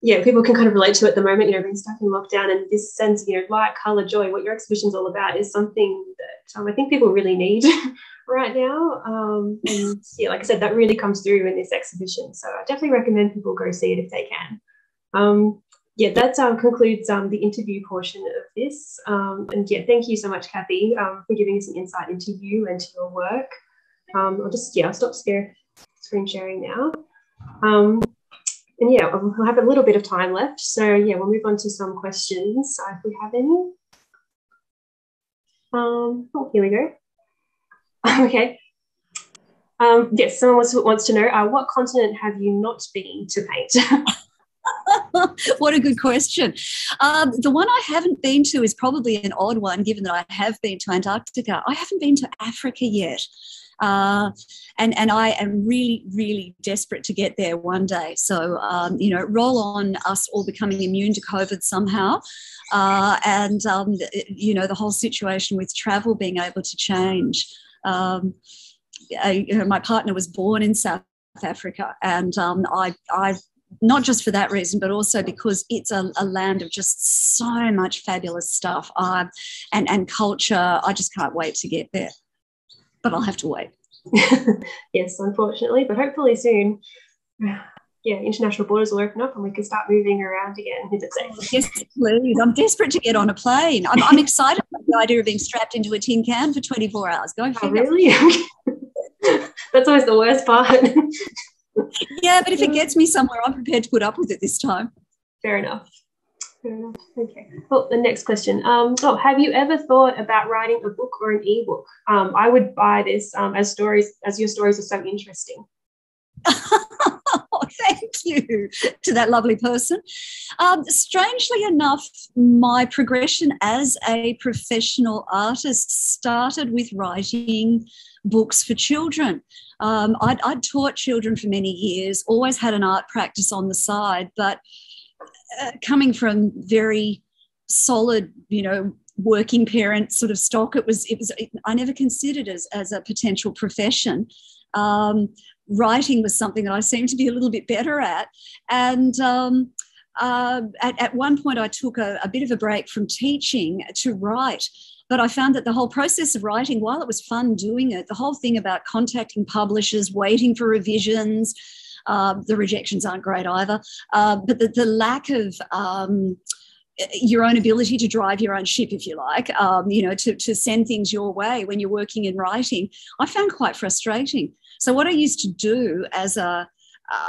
yeah, people can kind of relate to at the moment, you know, being stuck in lockdown and this sense of, you know, light, color, joy, what your exhibition's all about is something that um, I think people really need right now. Um, and yeah, like I said, that really comes through in this exhibition. So I definitely recommend people go see it if they can. Um, yeah, that um, concludes um, the interview portion of this. Um, and yeah, thank you so much, Kathy, um, for giving us an insight into you and to your work. Um, I'll just, yeah, I'll stop scare, screen sharing now. And yeah, we'll have a little bit of time left. So yeah, we'll move on to some questions if we have any. Oh, here we go. okay. Yes, someone wants, wants to know uh, what continent have you not been to paint? what a good question. Um, the one I haven't been to is probably an odd one, given that I have been to Antarctica. I haven't been to Africa yet. Uh, and and I am really really desperate to get there one day. So um, you know, roll on us all becoming immune to COVID somehow, uh, and um, you know the whole situation with travel being able to change. Um, I, you know, my partner was born in South Africa, and um, I I not just for that reason, but also because it's a, a land of just so much fabulous stuff uh, and, and culture. I just can't wait to get there but I'll have to wait. yes, unfortunately, but hopefully soon. yeah, international borders will open up and we can start moving around again. Safe? Yes, please. I'm desperate to get on a plane. I'm, I'm excited about the idea of being strapped into a tin can for 24 hours. Go oh, really? That's always the worst part. Yeah, but if it gets me somewhere, I'm prepared to put up with it this time. Fair enough. Fair enough. Okay. Well, the next question. Um, oh, have you ever thought about writing a book or an ebook? Um, I would buy this um, as stories, as your stories are so interesting. thank you to that lovely person. Um, strangely enough, my progression as a professional artist started with writing books for children. Um, I'd, I'd, taught children for many years, always had an art practice on the side, but uh, coming from very solid, you know, working parent sort of stock, it was, it was, I never considered as, as a potential profession. Um, writing was something that I seemed to be a little bit better at. And um, uh, at, at one point, I took a, a bit of a break from teaching to write. But I found that the whole process of writing, while it was fun doing it, the whole thing about contacting publishers, waiting for revisions, uh, the rejections aren't great either. Uh, but the, the, lack of um, your own ability to drive your own ship, if you like, um, you know, to, to send things your way when you're working in writing, I found quite frustrating. So what I used to do as a,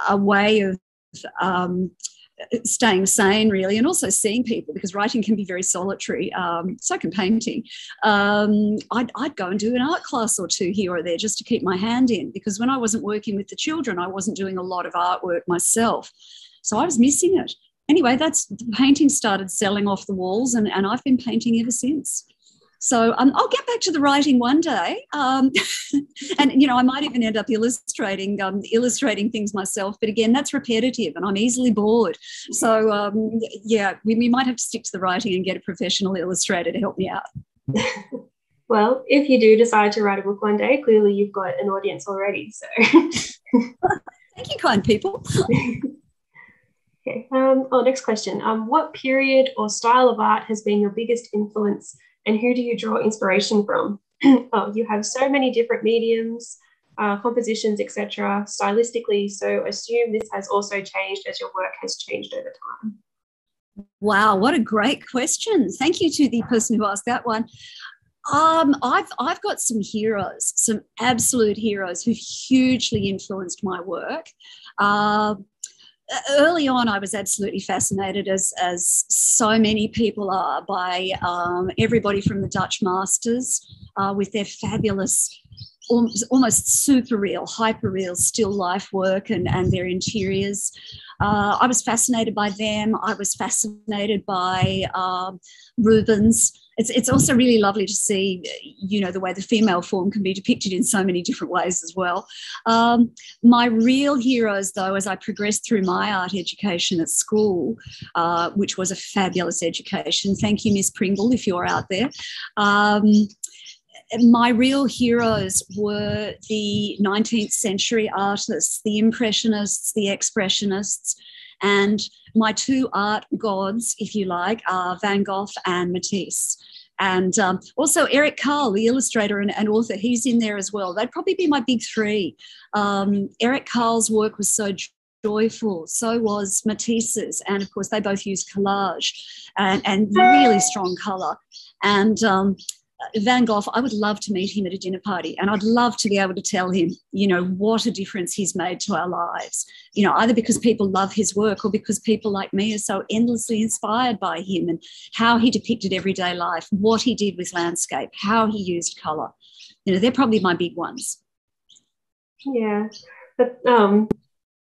a way of um, staying sane really and also seeing people because writing can be very solitary um, so can painting. Um, I'd, I'd, go and do an art class or two here or there just to keep my hand in because when i wasn't working with the children i wasn't doing a lot of artwork myself. So i was missing it. Anyway that's the painting started selling off the walls and, and i've been painting ever since so um, I'll get back to the writing one day, um, and you know I might even end up illustrating um, illustrating things myself. But again, that's repetitive, and I'm easily bored. So um, yeah, we, we might have to stick to the writing and get a professional illustrator to help me out. well, if you do decide to write a book one day, clearly you've got an audience already. So thank you, kind people. okay. Um, oh, next question. Um, what period or style of art has been your biggest influence and who do you draw inspiration from? oh, you have so many different mediums, uh, compositions, etc., stylistically. So assume this has also changed as your work has changed over time. Wow, what a great question! Thank you to the person who asked that one. Um, I've I've got some heroes, some absolute heroes who've hugely influenced my work. Uh, early on, I was absolutely fascinated, as as so many people are, by um, everybody from the Dutch masters uh, with their fabulous, almost super real, hyper real still life work and and their interiors. Uh, I was fascinated by them. I was fascinated by um, Rubens it's it's also really lovely to see you know the way the female form can be depicted in so many different ways as well. Um, my real heroes though as i progressed through my art education at school uh, which was a fabulous education. Thank you miss pringle if you're out there. Um, my real heroes were the 19th century artists the impressionists the expressionists and my two art gods, if you like, are Van Gogh and Matisse. And um, also Eric Carle, the illustrator and, and, author, he's in there as well. They'd probably be my big three. Um, Eric Carle's work was so joyful. So was Matisse's. And of course, they both use collage and, and really strong color. And um, Van Gogh, I would love to meet him at a dinner party and I'd love to be able to tell him, you know, what a difference he's made to our lives. You know, either because people love his work or because people like me are so endlessly inspired by him and how he depicted everyday life, what he did with landscape, how he used color. You know, they're probably my big ones. Yeah. But um,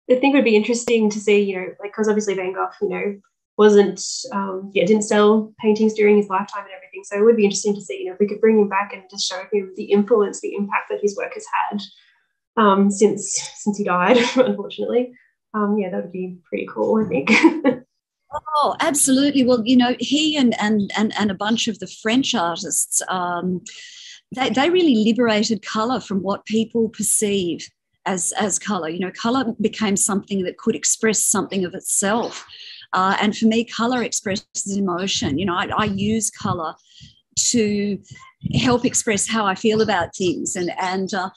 I think it would be interesting to see, you know, like, because obviously Van Gogh, you know, wasn't um, yeah didn't sell paintings during his lifetime and everything. So it would be interesting to see you know if we could bring him back and just show him the influence the impact that his work has had um, since since he died unfortunately. Um, yeah that would be pretty cool i think. Oh absolutely. Well you know he and and and, and a bunch of the french artists um, they, they really liberated color from what people perceive as as color you know color became something that could express something of itself uh, and for me, color expresses emotion. You know, I, I use color to help express how I feel about things. And and uh,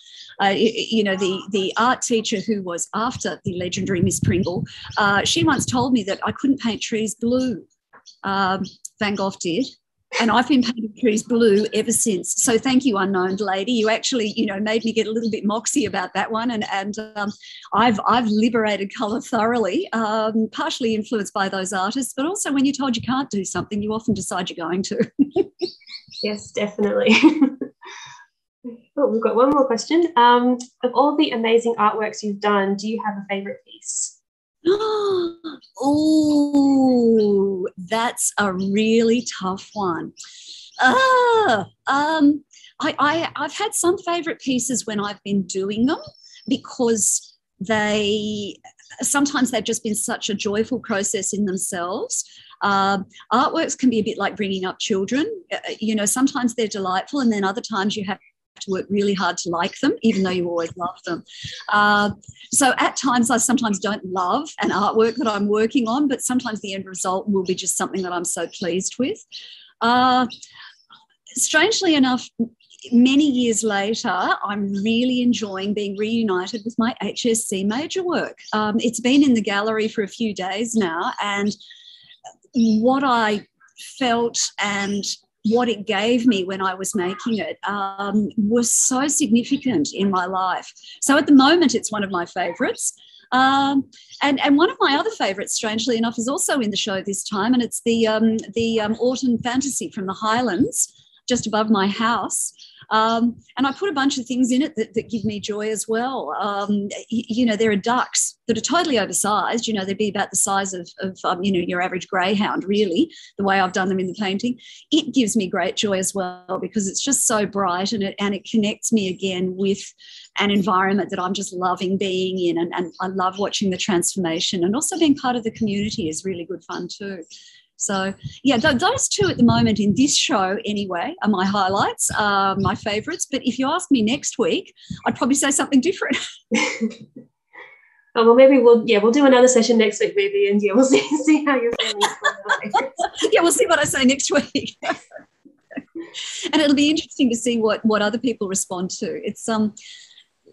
uh, you know, the the art teacher who was after the legendary Miss Pringle, uh, she once told me that I couldn't paint trees blue. Um, Van Gogh did. And I've been painting trees blue ever since. So thank you, unknown lady. You actually, you know, made me get a little bit moxy about that one. And and um, I've I've liberated colour thoroughly, um, partially influenced by those artists, but also when you're told you can't do something, you often decide you're going to. yes, definitely. oh, we've got one more question. Um, of all the amazing artworks you've done, do you have a favourite piece? oh, that's a really tough one. Ah, um, I, I, I've had some favorite pieces when I've been doing them because they sometimes they've just been such a joyful process in themselves. Um, artworks can be a bit like bringing up children. Uh, you know, sometimes they're delightful, and then other times you have to work really hard to like them, even though you always love them. Uh, so at times, I sometimes don't love an artwork that I'm working on, but sometimes the end result will be just something that I'm so pleased with. Uh, strangely enough, many years later, I'm really enjoying being reunited with my HSC major work. Um, it's been in the gallery for a few days now, and what I felt and what it gave me when I was making it um, was so significant in my life. So at the moment, it's one of my favorites. Um, and, and one of my other favorites, strangely enough, is also in the show this time, and it's the, um, the um, Autumn Fantasy from the Highlands, just above my house. Um, and I put a bunch of things in it that, that give me joy as well. Um, you, you, know, there are ducks that are totally oversized. You know, they'd be about the size of, of um, you know, your average greyhound, really, the way I've done them in the painting. It gives me great joy as well because it's just so bright and it, and it connects me again with an environment that I'm just loving being in. And, and I love watching the transformation and also being part of the community is really good fun too. So, yeah, th- those two at the moment in this show, anyway, are my highlights, uh, my favorites. But if you ask me next week, I'd probably say something different. oh, well, maybe we'll yeah we'll do another session next week, maybe, and yeah, we'll see see how you're feeling. yeah, we'll see what I say next week. and it'll be interesting to see what what other people respond to. It's um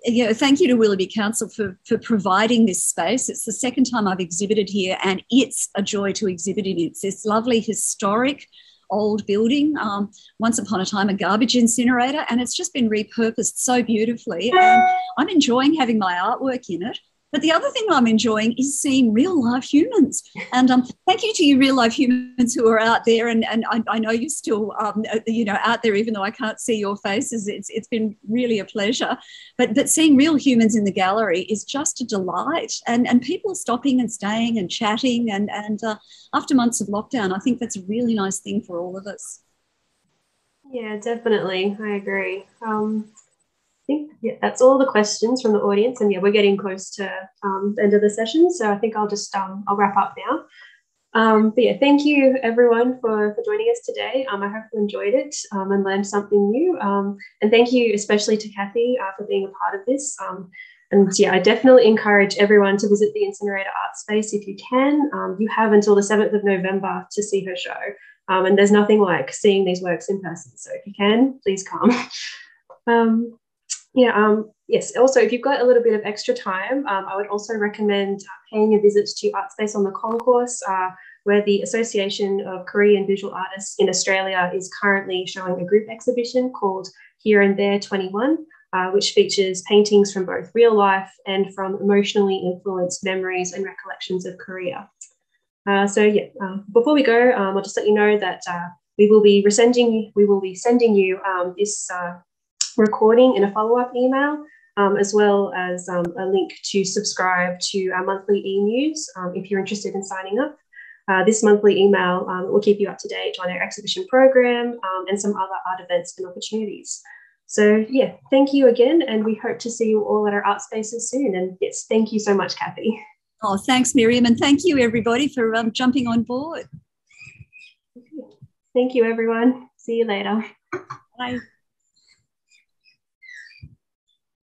know, thank you to Willoughby Council for, for providing this space. It's the second time I've exhibited here, and it's a joy to exhibit in. It's this lovely historic old building, um, once upon a time a garbage incinerator, and it's just been repurposed so beautifully. And I'm enjoying having my artwork in it. But the other thing I'm enjoying is seeing real life humans. And um, thank you to you real life humans who are out there. And, and I, I know you're still, um, you know, out there, even though I can't see your faces. It's, it's been really a pleasure. But, but seeing real humans in the gallery is just a delight. And, and people stopping and staying and chatting. And, and uh, after months of lockdown, I think that's a really nice thing for all of us. Yeah, definitely. I agree. Um, think yeah, that's all the questions from the audience. And yeah, we're getting close to um, the end of the session. So I think I'll just, um, I'll wrap up now. Um, but yeah, thank you everyone for, for joining us today. Um, I hope you enjoyed it um, and learned something new. Um, and thank you especially to Kathy uh, for being a part of this. Um, and yeah, I definitely encourage everyone to visit the Incinerator Art Space if you can. Um, you have until the 7th of November to see her show. Um, and there's nothing like seeing these works in person. So if you can, please come. Um, yeah, um, yes. Also, if you've got a little bit of extra time, um, I would also recommend uh, paying a visit to Artspace on the Concourse, uh, where the Association of Korean Visual Artists in Australia is currently showing a group exhibition called Here and There 21, uh, which features paintings from both real life and from emotionally influenced memories and recollections of Korea. Uh, so yeah, uh, before we go, um, I'll just let you know that uh, we will be resending, we will be sending you um, this recording in a follow-up email, um, as well as um, a link to subscribe to our monthly e-news um, if you're interested in signing up. Uh, this monthly email um, will keep you up to date on our exhibition program um, and some other art events and opportunities. So yeah, thank you again, and we hope to see you all at our art spaces soon. And yes, thank you so much, Kathy. Oh, thanks, Miriam, and thank you everybody for um, jumping on board. Thank you, everyone. See you later. Bye.